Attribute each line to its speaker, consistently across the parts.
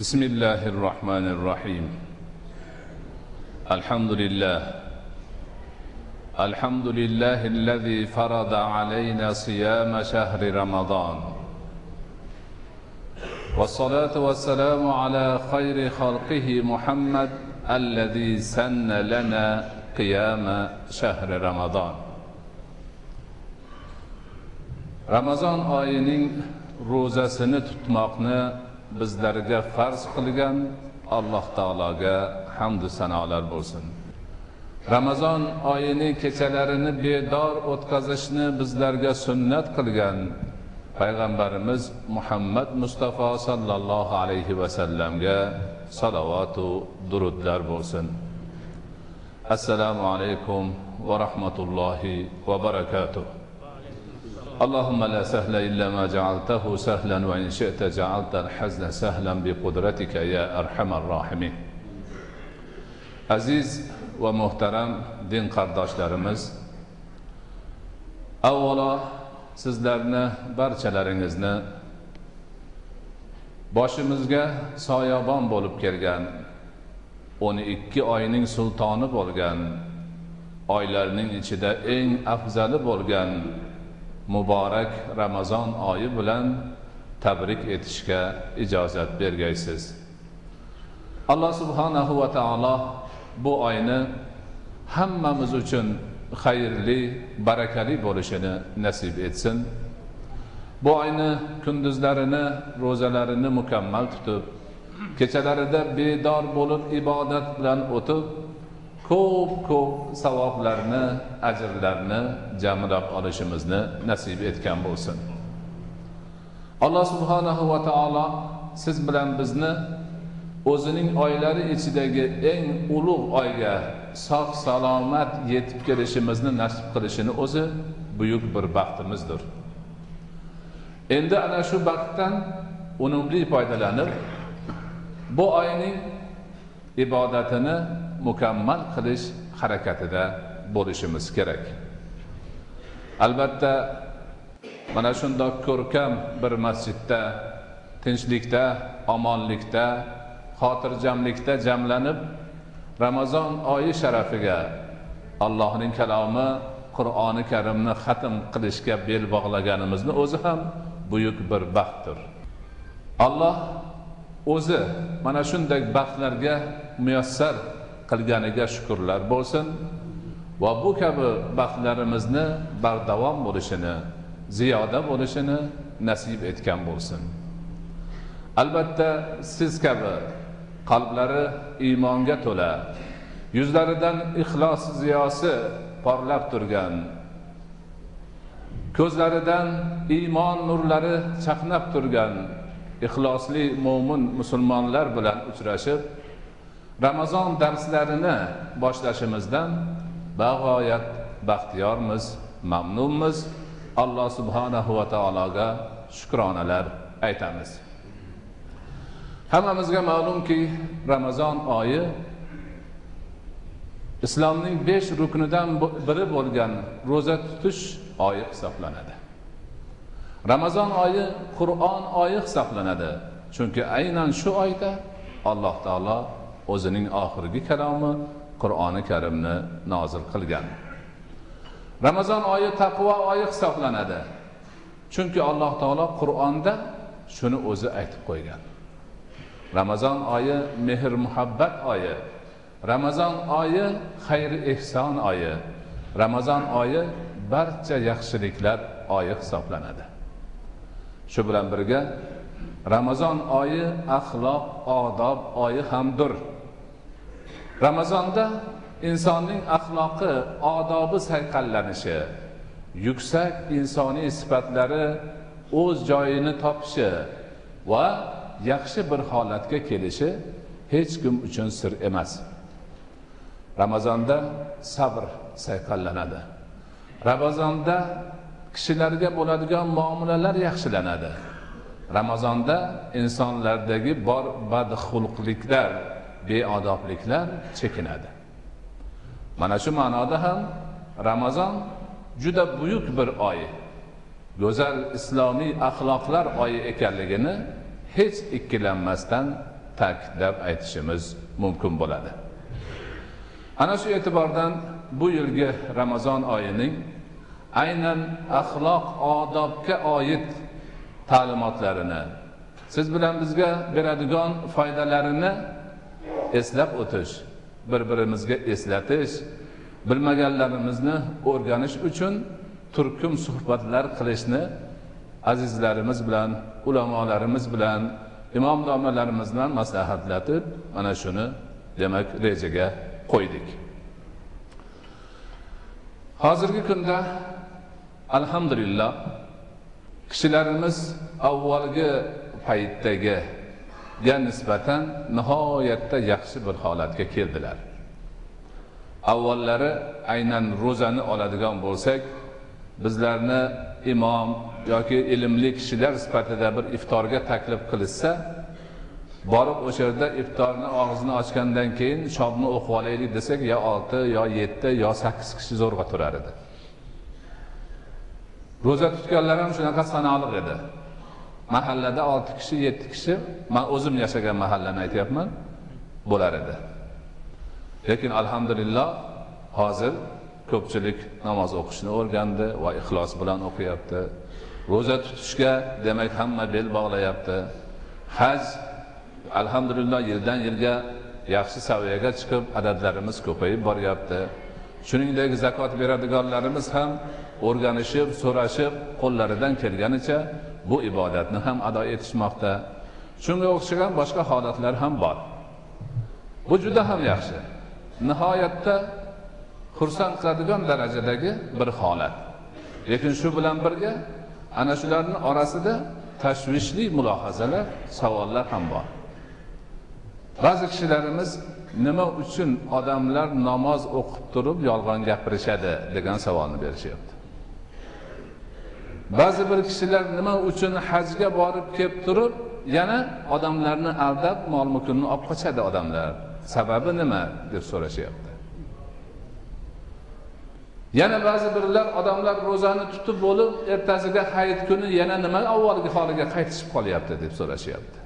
Speaker 1: بسم الله الرحمن الرحيم الحمد لله الحمد لله الذي فرض علينا صيام شهر رمضان والصلاة والسلام على خير خلقه محمد الذي سن لنا قيام شهر رمضان ramazon oyining ro'zasini tutmoqni bizlarga farz qilgan alloh taologa hamdu sanolar bo'lsin. Ramazon oyini kechalarini bedor o'tkazishni bizlarga sunnat qilgan payg'ambarimiz muhammad mustafa sollallohu alayhi vasallamga salovatu durudlar bo'lsin. Assalomu alaykum va rahmatullohi va barakatuh. اللهم لا سهل إلا ما جعلته سهلا وإن شئت جعلت الحزن سهلا بقدرتك يا أرحم الراحمين aziz va muhtaram din qardoshlarimiz avvalo sizlarni barchalaringizni boshimizga soyabon bo'lib kelgan o'n ikki oyning sultoni bo'lgan oylarning ichida eng afzali bo'lgan muborak ramazon oyi bilan tabrik etishga ijozat bergaysiz. Alloh subhanahu va taolo bu oyni hammamiz uchun xayrli barakali bo'lishini nasib etsin. Bu oyni kunduzlarini ro'zalarini mukammal tutib kechalarida bedor bo'lib ibodat bilan o'tib ko'p ko'p savoblarni ajrlarni jamlab olishimizni nasib etgan bo'lsin. Alloh subhanahu va taolo siz bilan bizni o'zining oylari ichidagi eng ulug' oyga sog' salomat yetib kelishimizni nasib qilishini o'zi buyuk bir baxtimizdir. Endi ana shu baxtdan unumli foydalanib bu oyning ibodatini mukammal qilish harakatida bo'lishimiz kerak. Albatta mana shundoq ko'rkam bir masjidda tinchlikda omonlikda xotirjamlikda jamlanib ramazon oyi sharafiga allohning kalomi qur'oni karimni xatm qilishga bel bog'laganimizni o'zi ham buyuk bir baxtdir. Alloh o'zi mana shunday baxtlarga muyassar qilganiga shukurlar bo'lsin. Va bu kabi baxtlarimizni bardavom bo'lishini ziyoda bo'lishini nasib etgan bo'lsin. Albatta siz kabi qalblari iymonga to'la yuzlaridan ixlos ziyosi porlab turgan ko'zlaridan iymon nurlari chaqnab turgan ixlosli mo'min musulmonlar bilan uchrashib ramazon darslarini boshlashimizdan bag'oyat baxtiyormiz mamnunmiz. Alloh subhanahu va taologa shukronalar aytamiz. Hammamizga ma'lumki ramazon oyi islomning besh ruknidan biri bo'lgan ro'za tutish oyi hisoblanadi. Ramazon oyi qur'on oyi hisoblanadi. Chunki aynan shu oyda alloh taolo o'zining oxirgi kalomi qur'oni karimni nozil qilgan. Ramazon oyi taqvo oyi hisoblanadi. Chunki alloh taolo qur'onda shuni o'zi aytib qo'ygan. Ramazon oyi mehr muhabbat oyi ramazon oyi xayr ehson oyi ramazon oyi barcha yaxshiliklar oyi hisoblanadi. Shu bilan birga ramazon oyi axloq odob oyi hamdir ramazonda insonning axloqi odobi sayqallanishi yuksak insoniy sifatlari o'z joyini topishi va yaxshi bir holatga kelishi hech kim uchun sir emas. Ramazonda sabr sayqallanadi. Ramazonda kishilarga bo'ladigan muomalalar yaxshilanadi. Ramazonda insonlardagi bor badxulqliklar beodobliklar chekinadi. Mana shu ma'noda ham ramazon juda buyuk bir oy. Go'zal islomiy axloqlar oyi ekanligini hech ikkilanmasdan ta'kidlab aytishimiz mumkin bo'ladi. Ana shu e'tibordan bu yilgi ramazon oyining aynan axloq odobga oid ta'limotlarini siz bilan bizga beradigan foydalarini eslab o'tish bir birimizga eslatish bilmaganlarimizni o'rganish uchun turkum suhbatlar qilishni azizlarimiz bilan ulamolarimiz bilan imom domlalarimiz bilan maslahatlatib mana shuni demak rejaga qo'ydik. Hozirgi kunda alhamdulillah kishilarimiz avvalgi paytdagiga nisbatan nihoyatda yaxshi bir holatga keldilar. Avvallari aynan ro'zani oladigan bo'lsak bizlarni imom yoki ilmli kishilar sifatida bir iftorga taklif qilishsa borib o'sha yerda iftorni og'zini ochgandan keyin shomni o'qib olaylik desak yo olti yo yetti yo sakkiz kishi zo'rg'a turar edi. Ro'za tutganlar ham shunaqa sanoqli edi. Mahallada olti kishi yetti kishi man o'zim yashagan mahallani aytyapman bo'lar edi. Lekin alhamdulillah hozir ko'pchilik namoz o'qishni o'rgandi va ixlos bilan o'qiyapti. Ro'za tutishga demak hamma bel bog'layapti. Haj alhamdulillah yildan yilga yaxshi saviyaga chiqib adadlarimiz ko'payib boryapti. Shuningdek zakot beradiganlarimiz ham o'rganishib so'rashib qo'llaridan kelganicha bu ibodatni ham ado etishmoqda. Shunga o'xshagan boshqa holatlar ham bor. Bu juda ham yaxshi. Nihoyatda xursand qiladigan darajadagi bir holat. Lekin shu bilan birga ana shularni orasida tashvishli mulohazalar savollar ham bor. Ba'zi kishilarimiz nima uchun odamlar namoz o'qib turib yolg'on gapirishadi? degan savolni berishyapti. Ba'zi bir kishilar nima uchun hajga borib kelib turib yana odamlarni aldab mol mulkini olib qochadi odamlar. Sababi nima? deb so'rashyapti. Yana ba'zi birlar odamlar ro'zani tutib bo'lib ertasiga hayit kuni yana nima avvalgi holiga qaytishib qolyapti deb so'rashyapti.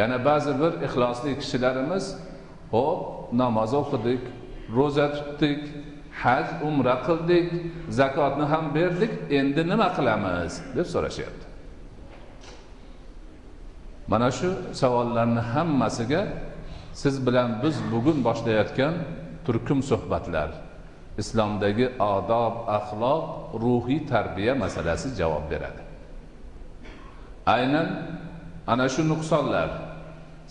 Speaker 1: Yana ba'zi bir ixlosli kishilarimiz ho'p namoz o'qidik ro'za tutdik haj umra qildik zakotni ham berdik endi nima qilamiz? deb so'rashyapti. Mana shu savollarni hammasiga siz bilan biz bugun boshlayotgan turkum suhbatlar islomdagi odob axloq ruhiy tarbiya masalasi javob beradi. Aynan ana shu nuqsonlar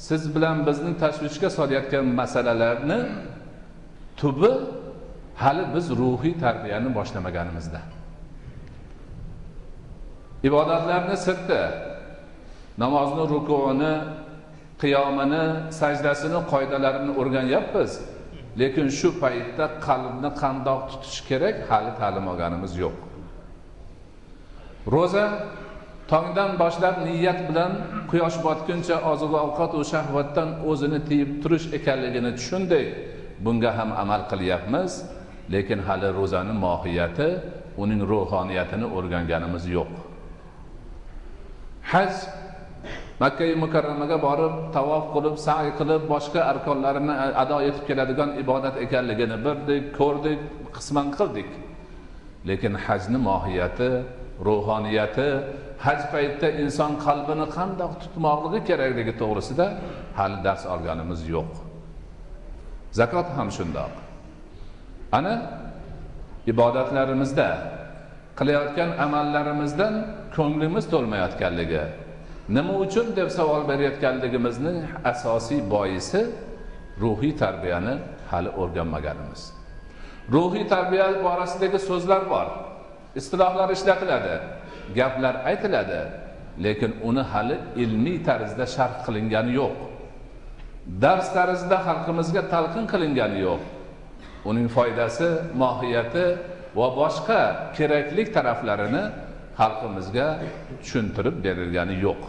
Speaker 1: siz bilan bizni tashvishga solayotgan masalalarni tubi hali biz ruhiy tarbiyani boshlamaganimizda. Ibodatlarni sirti namozni rukuni qiyomini sajdasini qoidalarini o'rganyapmiz. Lekin shu paytda qalbni qandoq tutish kerak hali ta'lim olganimiz yo'q. Ro'za tongdan boshlab niyat bilan quyosh botguncha oziq ovqat va shahvatdan o'zini tiyib turish ekanligini tushundik. Bunga ham amal qilyapmiz. Lekin hali ro'zani mohiyati uning ruhoniyatini o'rganganimiz yo'q. Haj makka mukarramaga borib tavof qilib say qilib boshqa arkonlarini ado etib keladigan ibodat ekanligini bildik ko'rdik qisman qildik. Lekin hajni mohiyati ruhoniyati haj paytida inson qalbini qandoq tutmoqligi kerakligi to'g'risida hali dars olganimiz yo'q. Zakot ham shundoq. Ana ibodatlarimizda qilayotgan amallarimizdan ko'nglimiz to'lmayotganligi nima uchun deb savol berayotganligimizni asosiy boisi ruhiy tarbiyani hali o'rganmaganimiz ruhiy tarbiya borasidagi so'zlar bor. Istilohlar ishlatiladi gaplar aytiladi lekin uni hali ilmiy tarzda sharh qilingani yo'q. Dars tarzida xalqimizga talqin qilingani yo'q. Uning foydasi mohiyati va boshqa kerakli taraflarini xalqimizga tushuntirib berilgani yo'q.